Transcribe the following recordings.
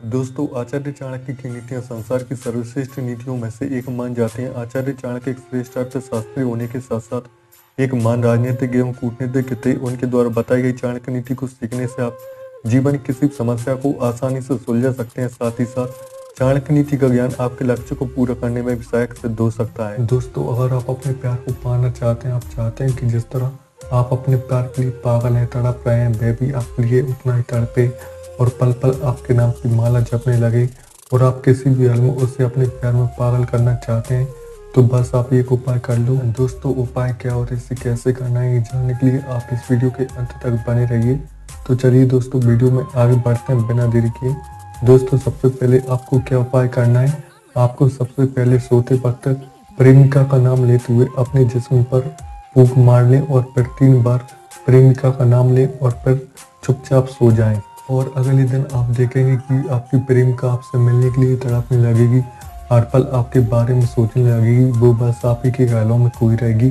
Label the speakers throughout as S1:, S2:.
S1: दोस्तों, आचार्य चाणक्य की नीतियाँ संसार की सर्वश्रेष्ठ नीतियों में से एक मान जाते हैं। आचार्य चाणक्य एक श्रेष्ठ अर्थशास्त्री होने के साथ साथ एक मान राजनीतिक एवं कूटनीतिक थे। उनके द्वारा बताई गई चाणक्य नीति को सीखने से आप जीवन की किसी समस्या को आसानी से सुलझा सकते हैं। साथ ही साथ चाणक्य नीति का ज्ञान आपके लक्ष्य को पूरा करने में भी सहायक सिद्ध हो सकता है। दोस्तों, अगर आप अपने प्यार को पाना चाहते हैं, आप चाहते हैं कि जिस तरह आप अपने प्यार के लिए पागल है, तड़प रहे हैं वह भी आपके लिए उतना ही तड़पे। और पल पल आपके नाम की माला जपने लगे और आप किसी भी हाल में उसे अपने प्यार में पागल करना चाहते हैं तो बस आप एक उपाय कर लो। दोस्तों, उपाय क्या और इसे कैसे करना है, ये जानने के लिए आप इस वीडियो के अंत तक बने रहिए। तो चलिए दोस्तों, वीडियो में आगे बढ़ते हैं, बिना देरी किए दोस्तों, सबसे पहले आपको क्या उपाय करना है? आपको सबसे पहले सोते वक्त प्रेमिका का नाम लेते हुए अपने जिस्म पर फूक मार लें और फिर तीन बार प्रेमिका का नाम लें और फिर चुपचाप सो जाएँ। और अगले दिन आप देखेंगे कि आपकी प्रेम का आपसे मिलने के लिए तड़पने लगेगी। हर पल आपके बारे में सोचने लगेगी। वो बस आप ही के ख्यालों में खोई रहेगी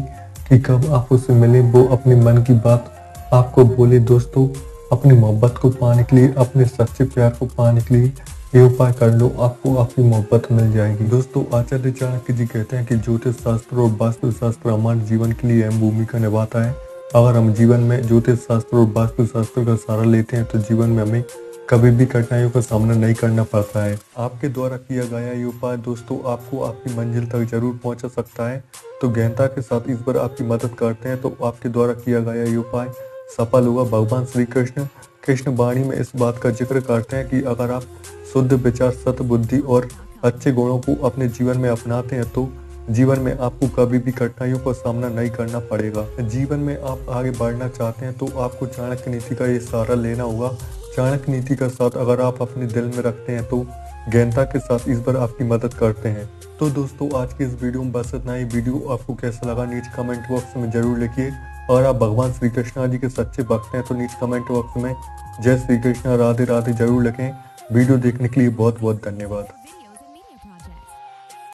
S1: कि कब आप उससे मिले। वो अपने मन की बात आपको बोले, दोस्तों, अपनी मोहब्बत को पाने के लिए, अपने सच्चे प्यार को पाने के लिए ये उपाय कर लो। आपको आपकी मोहब्बत मिल जाएगी। दोस्तों, आचार्य चाणक्य जी कहते हैं कि ज्योतिष शास्त्र और वास्तु शास्त्र हमारे जीवन के लिए अहम भूमिका निभाता है। अगर हम जीवन में ज्योतिष शास्त्र और वास्तु शास्त्र का सहारा लेते हैं तो जीवन में हमें कभी भी कठिनाइयों का सामना नहीं करना पड़ता है। आपके द्वारा किया गया ये उपाय दोस्तों, आपको आपकी मंजिल तक ज़रूर पहुँचा सकता है। तो गहनता के साथ इस बार आपकी मदद करते हैं तो आपके द्वारा किया गया ये उपाय सफल हुआ। भगवान श्री कृष्ण कृष्ण वाणी में इस बात का ज़िक्र करते हैं कि अगर आप शुद्ध, विचार सत बुद्धि और अच्छे गुणों को अपने जीवन में अपनाते हैं तो जीवन में आपको कभी भी कठिनाइयों का सामना नहीं करना पड़ेगा। जीवन में आप आगे बढ़ना चाहते हैं तो आपको चाणक्य नीति का ये सहारा लेना होगा। चाणक्य नीति का साथ अगर आप अपने दिल में रखते हैं तो गहनता के साथ इस बार आपकी मदद करते हैं। तो दोस्तों, आज की इस वीडियो में बस इतना ही। वीडियो आपको कैसा लगा नीचे कमेंट बॉक्स में ज़रूर लिखिए। और आप भगवान श्री कृष्णा जी के सच्चे भक्त हैं तो नीचे कमेंट बॉक्स में जय श्री कृष्णा राधे राधे ज़रूर लिखें। वीडियो देखने के लिए बहुत बहुत धन्यवाद।